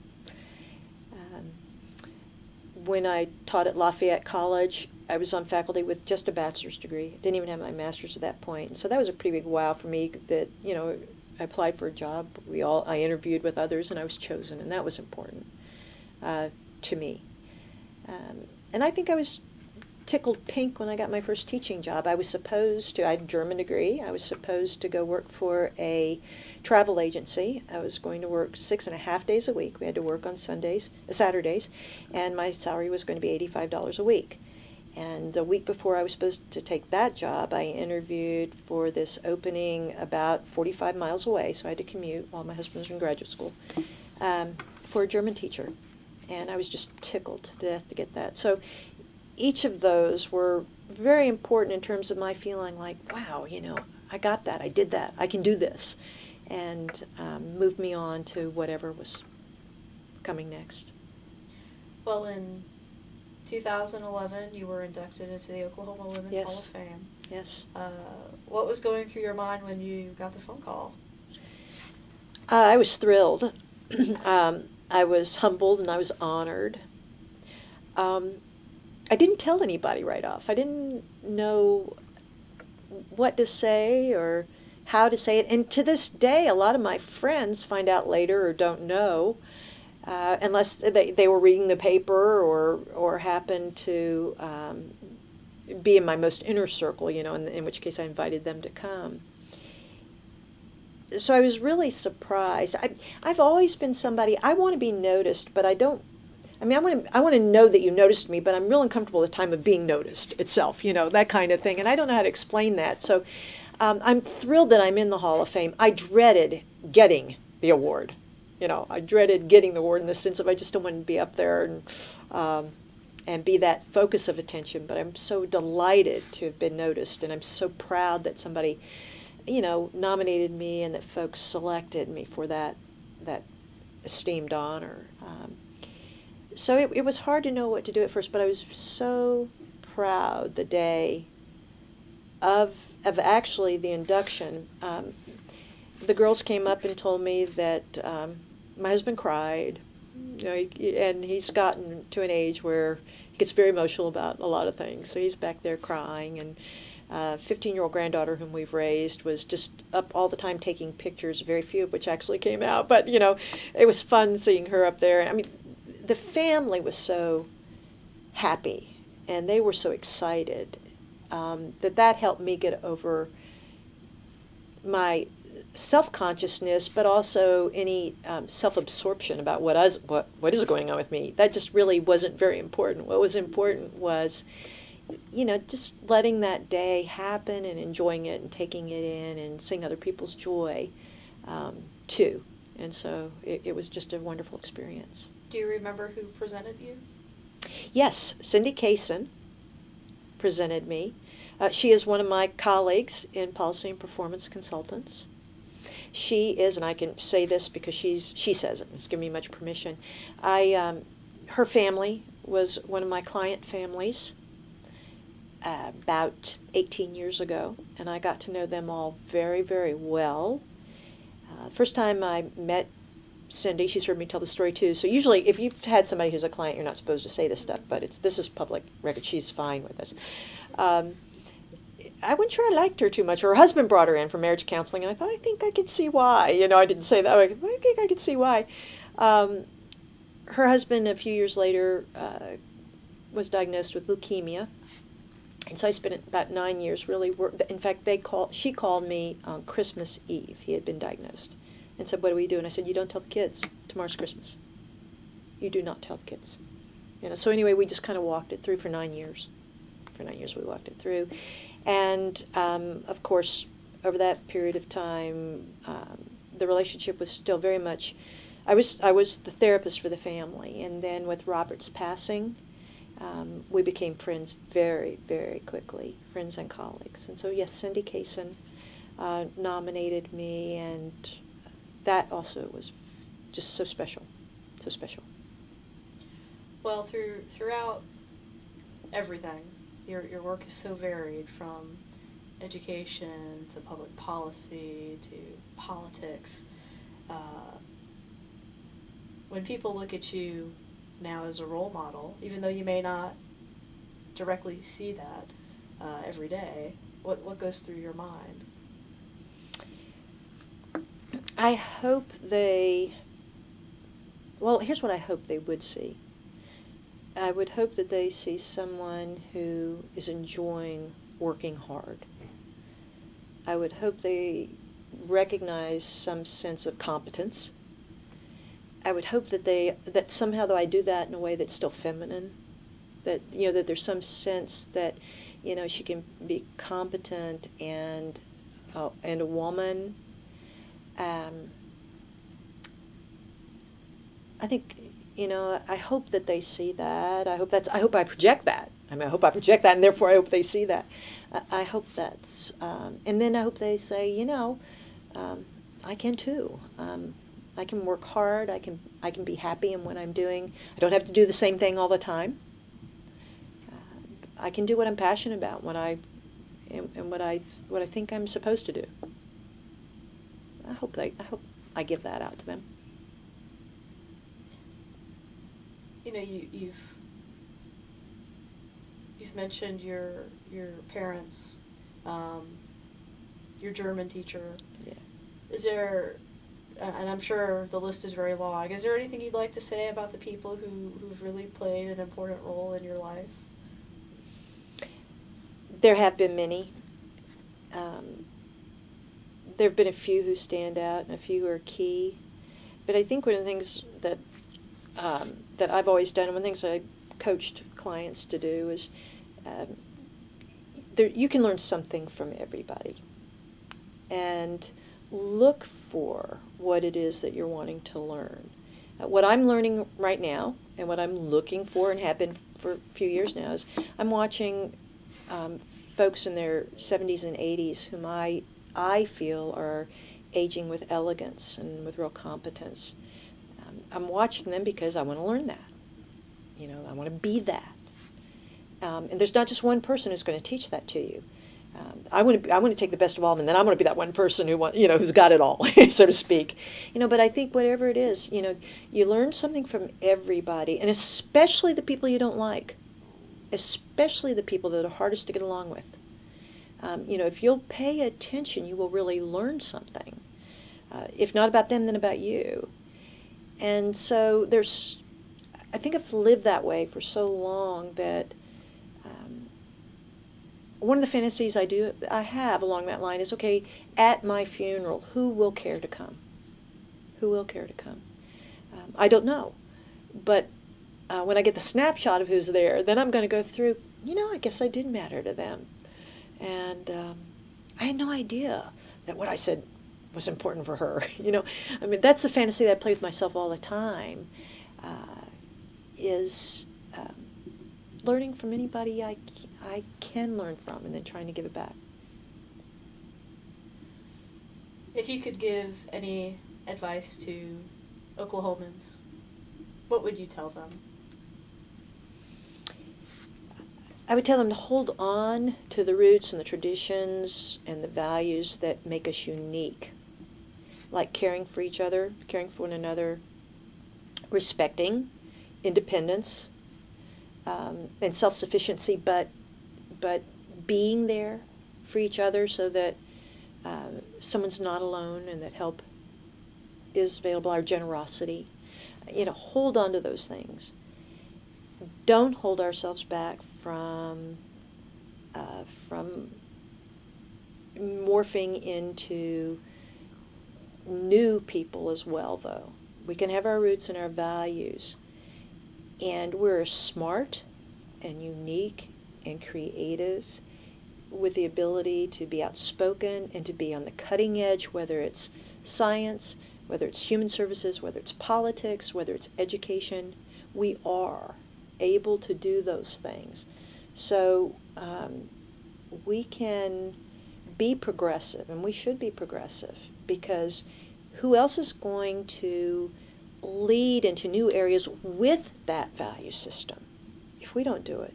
When I taught at Lafayette College, I was on faculty with just a bachelor's degree. Didn't even have my master's at that point. So that was a pretty big wow for me that, you know, I applied for a job. We all I interviewed with others and I was chosen and that was important uh, to me. Um, and I think I was tickled pink when I got my first teaching job. I was supposed to, I had a German degree, I was supposed to go work for a travel agency. I was going to work six and a half days a week. We had to work on Sundays, uh, Saturdays, and my salary was going to be $85 a week. And the week before I was supposed to take that job, I interviewed for this opening about 45 miles away, so I had to commute while my husband was in graduate school, um, for a German teacher. And I was just tickled to death to get that. So each of those were very important in terms of my feeling like, wow, you know, I got that, I did that, I can do this, and um, moved me on to whatever was coming next. Well, in 2011, you were inducted into the Oklahoma Women's yes. Hall of Fame. Yes. Uh, what was going through your mind when you got the phone call? Uh, I was thrilled. um, I was humbled and I was honored. Um, I didn't tell anybody right off. I didn't know what to say or how to say it. And to this day, a lot of my friends find out later or don't know, uh, unless they, they were reading the paper or, or happened to um, be in my most inner circle, you know, in, in which case I invited them to come. So I was really surprised. I, I've always been somebody, I want to be noticed, but I don't I mean, I want to I want to know that you noticed me, but I'm real uncomfortable at the time of being noticed itself, you know, that kind of thing. And I don't know how to explain that. So um, I'm thrilled that I'm in the Hall of Fame. I dreaded getting the award. You know, I dreaded getting the award in the sense of I just don't want to be up there and um, and be that focus of attention. But I'm so delighted to have been noticed, and I'm so proud that somebody, you know, nominated me and that folks selected me for that that esteemed honor. Um, so it, it was hard to know what to do at first, but I was so proud the day of of actually the induction. Um, the girls came up and told me that um, my husband cried, you know, he, and he's gotten to an age where he gets very emotional about a lot of things. So he's back there crying, and uh, 15 year old granddaughter whom we've raised was just up all the time taking pictures, very few of which actually came out. But, you know, it was fun seeing her up there. I mean, the family was so happy and they were so excited um, that that helped me get over my self-consciousness but also any um, self-absorption about what is what what is going on with me. That just really wasn't very important. What was important was you know just letting that day happen and enjoying it and taking it in and seeing other people's joy um, too. And so it, it was just a wonderful experience do you remember who presented you? Yes, Cindy Kaysen presented me. Uh, she is one of my colleagues in Policy and Performance Consultants. She is, and I can say this because she's she says it. It's given me much permission. I um, her family was one of my client families uh, about 18 years ago, and I got to know them all very, very well. Uh, first time I met Cindy. She's heard me tell the story too. So usually, if you've had somebody who's a client, you're not supposed to say this stuff, but it's this is public record. She's fine with this. Um, I wasn't sure I liked her too much. Her husband brought her in for marriage counseling, and I thought I think I could see why. You know, I didn't say that. I think I could see why. Um, her husband, a few years later, uh, was diagnosed with leukemia, and so I spent about nine years really. Work, in fact, they called. She called me on Christmas Eve. He had been diagnosed and said, What do we do? And I said, You don't tell the kids. Tomorrow's Christmas. You do not tell the kids. You know, so anyway, we just kind of walked it through for nine years. For nine years, we walked it through. And um, of course, over that period of time, um, the relationship was still very much. I was I was the therapist for the family, and then with Robert's passing, um, we became friends very very quickly, friends and colleagues. And so yes, Cindy Kaysen uh, nominated me, and that also was just so special, so special. Well, through throughout everything, your your work is so varied from education to public policy to politics. Uh, when people look at you now as a role model, even though you may not directly see that uh, every day, what what goes through your mind? I hope they, well, here's what I hope they would see. I would hope that they see someone who is enjoying working hard. I would hope they recognize some sense of competence. I would hope that they that somehow though I do that in a way that's still feminine, that you know that there's some sense that you know she can be competent and uh, and a woman um, I think you know I hope that they see that. I hope that's I hope I project that. I mean I hope I project that, and therefore I hope they see that. I, I hope that's um, and then I hope they say you know um, I can too. Um, I can work hard. I can I can be happy in what I'm doing. I don't have to do the same thing all the time. Uh, I can do what I'm passionate about, what I and, and what I what I think I'm supposed to do. I hope they, I hope I give that out to them. You know, you, you've you've mentioned your your parents, um, your German teacher. Yeah. Is there, and I'm sure the list is very long. Is there anything you'd like to say about the people who who've really played an important role in your life? there have been many. Um, there have been a few who stand out and a few who are key. But I think one of the things that um, that I've always done, and one of the things I coached clients to do is um, there, you can learn something from everybody. And look for what it is that you're wanting to learn. Uh, what I'm learning right now, and what I'm looking for, and have been for a few years now, is I'm watching um, folks in their 70s and 80s whom I, I feel are aging with elegance and with real competence. Um, I'm watching them because I want to learn that. You know, I want to be that. Um, and there's not just one person who's going to teach that to you. Um, I want to I want to take the best of all, and then I want to be that one person who want, you know who's got it all, so to speak. You know, but I think whatever it is, you know, you learn something from everybody, and especially the people you don't like, especially the people that are hardest to get along with. Um, you know, if you'll pay attention, you will really learn something. Uh, if not about them, then about you. And so there's, I think I've lived that way for so long that one of the fantasies I do I have along that line is okay at my funeral who will care to come who will care to come um, I don't know but uh, when I get the snapshot of who's there then I'm going to go through you know I guess I did matter to them and um, I had no idea that what I said was important for her you know I mean that's the fantasy that I play with myself all the time uh, is um, learning from anybody I I can learn from and then trying to give it back. If you could give any advice to Oklahomans, what would you tell them? I would tell them to hold on to the roots and the traditions and the values that make us unique, like caring for each other, caring for one another, respecting independence um, and self sufficiency, but but being there for each other so that uh, someone's not alone and that help is available, our generosity. You know, hold on to those things. Don't hold ourselves back from uh, from morphing into new people as well, though. We can have our roots and our values, and we're smart and unique and creative with the ability to be outspoken and to be on the cutting edge, whether it's science, whether it's human services, whether it's politics, whether it's education. We are able to do those things. So um, we can be progressive, and we should be progressive because who else is going to lead into new areas with that value system if we don't do it?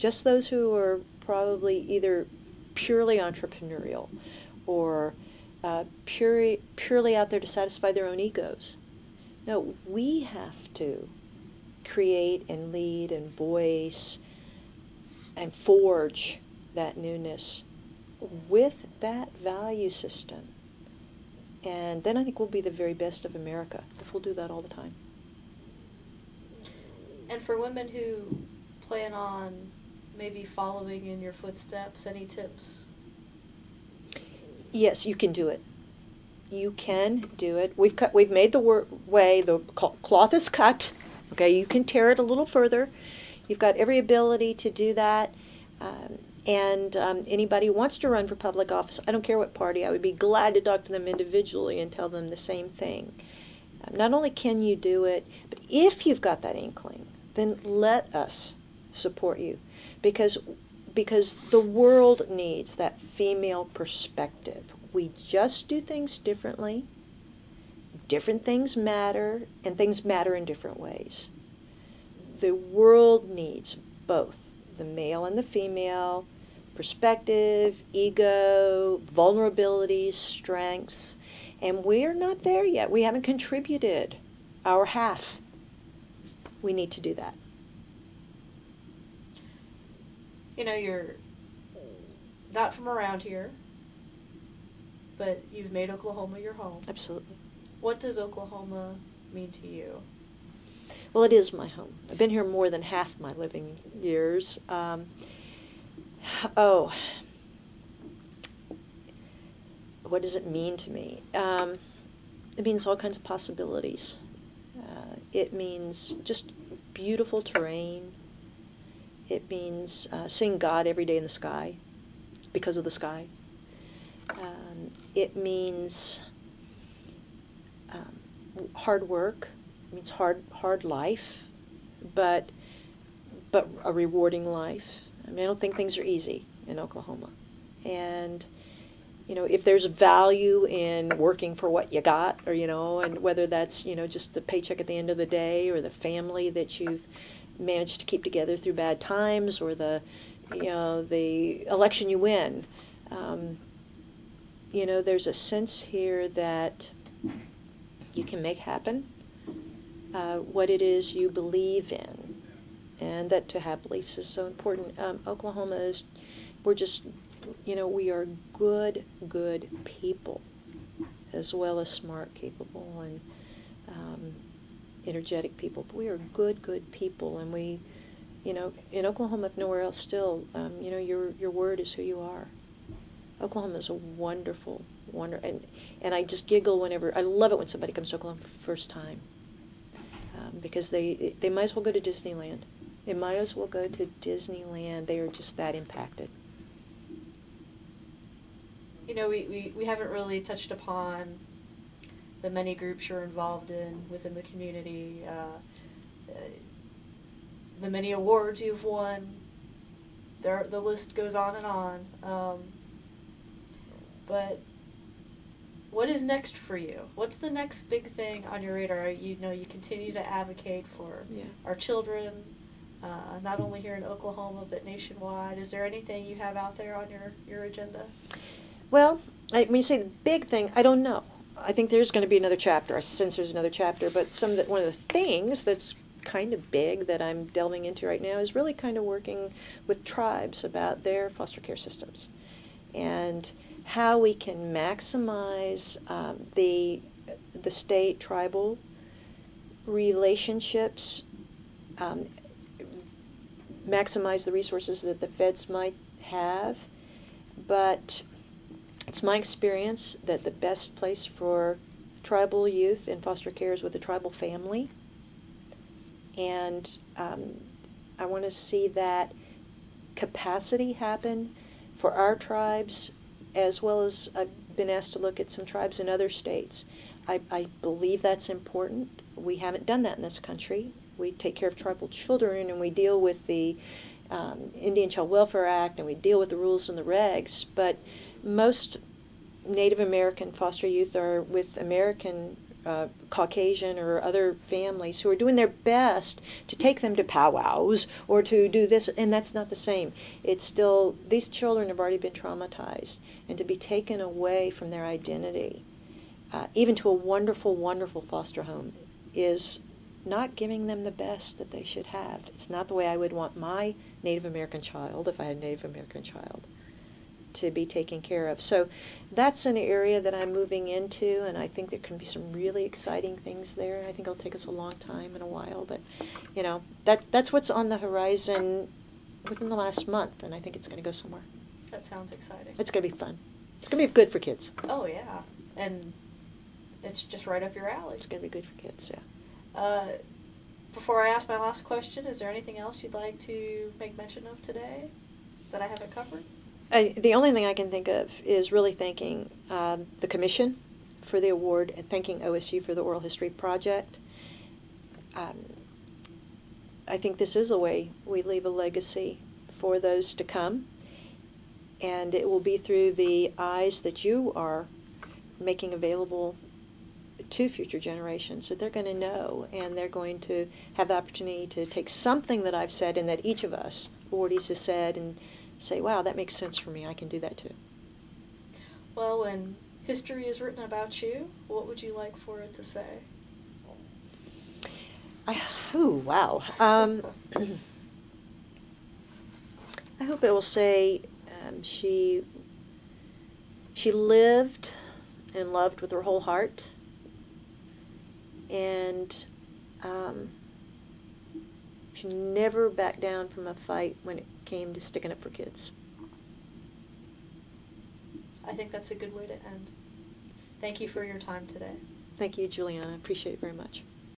just those who are probably either purely entrepreneurial or uh, purely, purely out there to satisfy their own egos. No, we have to create and lead and voice and forge that newness with that value system. And then I think we'll be the very best of America if we'll do that all the time. And for women who plan on maybe following in your footsteps? Any tips? Yes, you can do it. You can do it. We've cut. We've made the way. The cloth is cut. Okay, you can tear it a little further. You've got every ability to do that. Um, and um, anybody who wants to run for public office, I don't care what party, I would be glad to talk to them individually and tell them the same thing. Um, not only can you do it, but if you've got that inkling, then let us support you because because the world needs that female perspective. We just do things differently. Different things matter, and things matter in different ways. The world needs both the male and the female perspective, ego, vulnerabilities, strengths, and we're not there yet. We haven't contributed our half. We need to do that. you know, you're not from around here, but you've made Oklahoma your home. Absolutely. What does Oklahoma mean to you? Well, it is my home. I've been here more than half my living years. Um, Oh, what does it mean to me? Um, it means all kinds of possibilities. Uh, it means just beautiful terrain. It means uh, seeing God every day in the sky because of the sky. Um, it means hard work. Means hard hard life, but but a rewarding life. I mean, I don't think things are easy in Oklahoma, and you know, if there's value in working for what you got, or you know, and whether that's you know just the paycheck at the end of the day, or the family that you've managed to keep together through bad times, or the you know the election you win. Um, you know, there's a sense here that you can make happen uh, what it is you believe in, and that to have beliefs is so important. Um, Oklahoma is, we're just, you know, we are good, good people, as well as smart, capable, and um, energetic people. But we are good, good people, and we, you know, in Oklahoma, if nowhere else, still, um, you know, your your word is who you are. Oklahoma is a wonderful, wonder, and and I just giggle whenever I love it when somebody comes to Oklahoma for the first time um, because they they might as well go to Disneyland. They might as well go to Disneyland. They are just that impacted. You know, we, we, we haven't really touched upon the many groups you're involved in within the community, uh, the many awards you've won. There, the list goes on and on. Um, but what is next for you? What's the next big thing on your radar? You know, you continue to advocate for Yeah. our children, uh, not only here in Oklahoma but nationwide. Is there anything you have out there on your, your agenda? Well, I, when you say the big thing, I don't know. I think there's going to be another chapter. I sense there's another chapter, but some of the, one of the things that's kind of big that I'm delving into right now is really kind of working with tribes about their foster care systems and how we can maximize um, the the state tribal relationships, um, maximize the resources that the feds might have, but it's my experience that the best place for tribal youth in foster care is with a tribal family. And um, I want to see that capacity happen for our tribes, as well as I've been asked to look at some tribes in other states. I, I believe that's important. We haven't done that in this country. We take care of tribal children and we deal with the um, Indian Child Welfare Act and we deal with the rules and the regs, but most Native American foster youth are with American uh, Caucasian or other families who are doing their best to take them to powwows or to do this, and that's not the same. It's still, these children have already been traumatized, and to be taken away from their identity, uh, even to a wonderful, wonderful foster home, is not giving them the best that they should have. It's not the way I would want my Native American child, if I had a Native American child, to be taken care of. So that's an area that I'm moving into, and I think there can be some really exciting things there. I think it'll take us a long time and a while, but you know that that's what's on the horizon within the last month, and I think it's going to go somewhere. That sounds exciting. It's going to be fun. It's going to be good for kids. Oh yeah, and it's just right up your alley. It's going to be good for kids. Yeah. Uh, before I ask my last question, is there anything else you'd like to make mention of today that I haven't covered? I, the only thing I can think of is really thanking um, the commission for the award and thanking OSU for the oral history project. Um, I think this is a way we leave a legacy for those to come, and it will be through the eyes that you are making available to future generations that they're going to know and they're going to have the opportunity to take something that I've said and that each of us awardees has said and say, wow, that makes sense for me. I can do that too. Well, when history is written about you, what would you like for it to say? I, ooh, wow. Um, I hope it will say um, she she lived and loved with her whole heart, and um, she never backed down from a fight when it came to sticking up for kids. I think that's a good way to end. Thank you for your time today. Thank you, Juliana. I appreciate it very much.